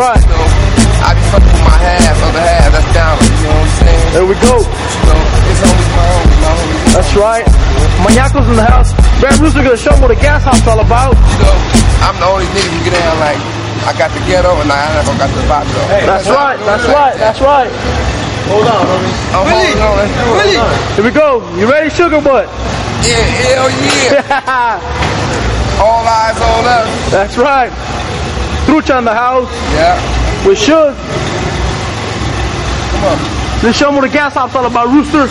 right. You know, I be fucking with my half, other half, that's down, you know what I'm saying? There we go. So, it's homies, my homies, my homies. That's right. Maniaco's in the house. Barry Rooster gonna show me what the gas house all about. You know, I'm the only nigga who get down like, I got the ghetto and I never got the bop though. That's right. That's right. That's right. Hold on, homie. Oh, I'm holding on, let's do it. Really? Here we go. You ready, Sugar Butt? Yeah, hell yeah. All eyes on us. That's right. Trucha in the house Yeah. We Suge. Come on. Let's show me what the gas house all about, Rooster.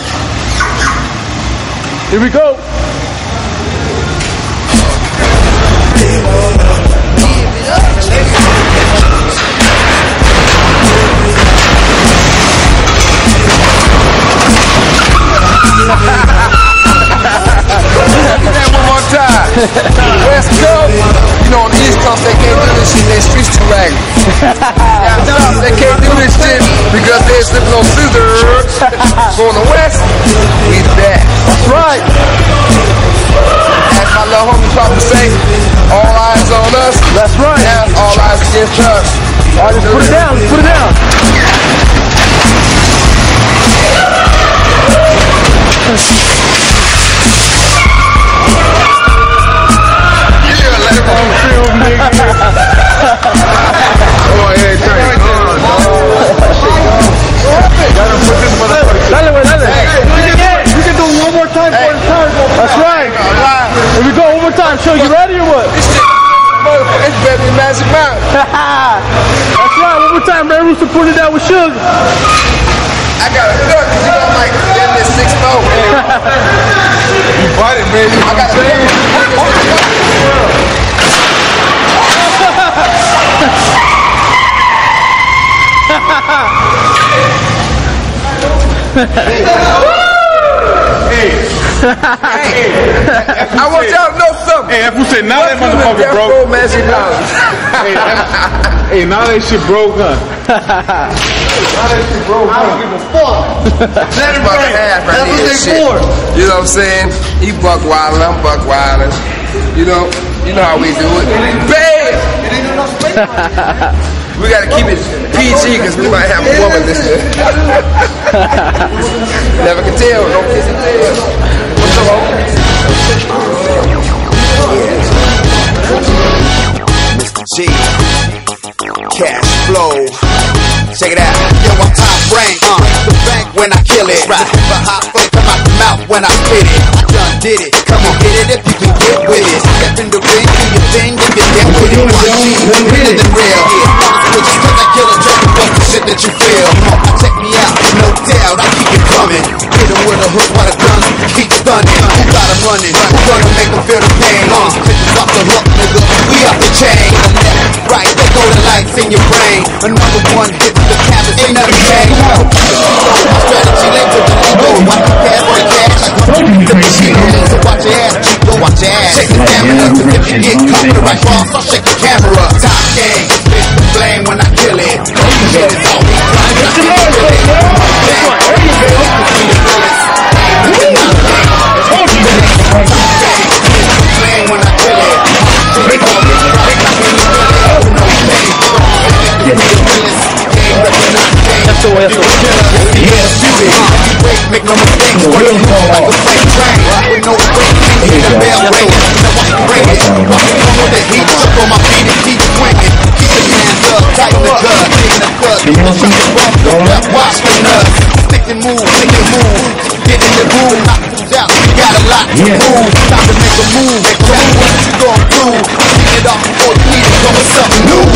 Here we go. Down they can't do this shit because they're slipping on scissors. So on the West, we back. That's right. As my little homie tried to say, all eyes on us. That's right. Now all eyes against us. All right, just put it down. Put it down. It's better than Magic Mountain. That's right. One more time. Barry Rooster put it down with sugar. I got a duck, cause you know I'm like damn near six four. you bought it, baby. I got a duck. I want y'all to know something. Hey, that fool said now that motherfucker Death broke. Magic Mountain. Hey, hey, now that shit broke, huh? now that shit broke, huh? Let him about half right That's what here, they shit. for. You know what I'm saying? He buck wildin', I'm buck wildin'. You know, you know how we do it. Bam! we gotta keep it PG because we might have a woman this year. Never can tell, no kiss and tell. What's up, homie? G. Cash flow. Check it out. Yo, I'm top rank. Uh, the bank when I kill it. Right. But hot flavor come out the mouth when I spit it. I done did it. Come on, get it if you can get with it. Step in the ring, do your thing, if you get with it. My G, realer than real. But just cause I kill a joke, bust the shit that you feel. Get caught with right boss, I'll shake the camera. Top spit the flame when I kill it. Shit is all we grind, I can feel it. Bang, flame when I kill it. Shit is all we grind, I can feel it. No pain, game recognize game. That's the way. That's. Yeah, shoot it. Make no mistakes. Like a train. With no break, hit bell ring bring it. Come with the heat, up on my feet and keep swinging. Keep your hands up, tighten the gut, clean the gut, keep the shot above the gut, watch the nuts. Stick and move, stick and move. Get in the groove, knock things out. We got a lot to yeah. Time to make a move, make a move. What you gonna do? Get it off before you need it, go with something new.